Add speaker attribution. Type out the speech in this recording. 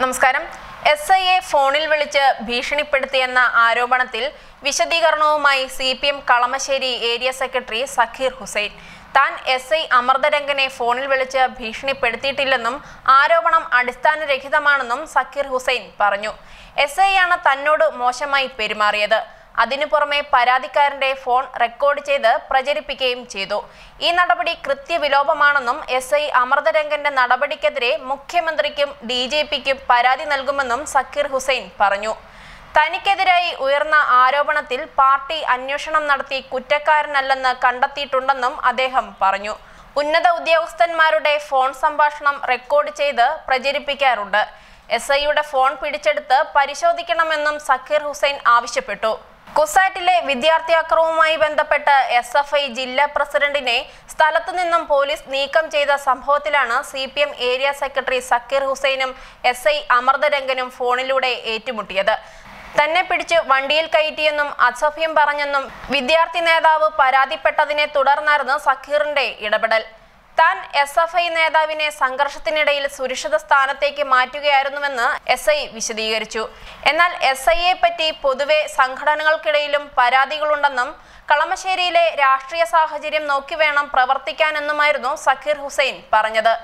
Speaker 1: നമസ്കാരം. S I A ഫോണിൽ വിളിച്ച് ഭീഷണിപ്പെടുത്തിയെന്ന ആരോപണത്തിൽ വിശദീകരണവുമായി C P M Kalamassery area secretary Zakir Hussain. താൻ എസ് ഐ അമൃതരംഗനെ ഫോണിൽ വിളിച്ച് ഭീഷണിപ്പെടുത്തിയിട്ടില്ലെന്നും ആരോപണം അടിസ്ഥാനരഹിതമാണെന്നും സഖീർ ഹുസൈൻ പറഞ്ഞു. എസ് ഐ ആണ് തന്നോട് മോശമായി പെരുമാറിയത്. അതിനു പുറമെ പരാതിക്കാരന്റെ ഫോൺ റെക്കോർഡ് ചെയ്ത് പ്രചരിപ്പിക്കുകയും ചെയ്തു. ഈ നടപടി കൃത്യവിലോപമാണെന്നും എസ് ഐ അമൃതരംഗന്റെ നടപടിക്കെതിരെ മുഖ്യമന്ത്രിക്കും ഡി ജെ പിക്കും പരാതി നൽകുമെന്നും സക്കീർ ഹുസൈൻ പറഞ്ഞു. തനിക്കെതിരായി ഉയർന്ന ആരോപണത്തിൽ പാർട്ടി അന്വേഷണം നടത്തി കുറ്റക്കാരനല്ലെന്ന് കണ്ടെത്തിയിട്ടുണ്ടെന്നും അദ്ദേഹം പറഞ്ഞു. ഉന്നത ഉദ്യോഗസ്ഥന്മാരുടെ ഫോൺ സംഭാഷണം റെക്കോർഡ് ചെയ്ത് പ്രചരിപ്പിക്കാറുണ്ട്. എസ് ഐയുടെ ഫോൺ പിടിച്ചെടുത്ത് പരിശോധിക്കണമെന്നും സക്കീർ ഹുസൈൻ ആവശ്യപ്പെട്ടു. കുസാറ്റിലെ വിദ്യാർത്ഥി അക്രമവുമായി ബന്ധപ്പെട്ട് എസ് എഫ് ഐ ജില്ലാ പ്രസിഡന്റിനെ സ്ഥലത്തു നിന്നും പോലീസ് നീക്കം ചെയ്ത സംഭവത്തിലാണ് C P M area secretary Zakir ഹുസൈനും S I അമൃതരംഗനും ഫോണിലൂടെ ഏറ്റുമുട്ടിയത്. തന്നെ പിടിച്ച് വണ്ടിയിൽ കയറ്റിയെന്നും അസഭ്യം പറഞ്ഞെന്നും വിദ്യാർത്ഥി നേതാവ് പരാതിപ്പെട്ടതിനെ തുടർന്നായിരുന്നു സക്കീറിന്റെ ഇടപെടൽ. താൻ എസ് എഫ് ഐ നേതാവിനെ സംഘർഷത്തിനിടയിൽ സുരക്ഷിത സ്ഥാനത്തേക്ക് മാറ്റുകയായിരുന്നുവെന്ന് എസ് ഐ വിശദീകരിച്ചു. എന്നാൽ എസ് ഐയെ പറ്റി പൊതുവെ സംഘടനകൾക്കിടയിലും പരാതികളുണ്ടെന്നും കളമശ്ശേരിയിലെ രാഷ്ട്രീയ സാഹചര്യം നോക്കി വേണം പ്രവർത്തിക്കാനെന്നുമായിരുന്നു സക്കീർ ഹുസൈൻ പറഞ്ഞത്.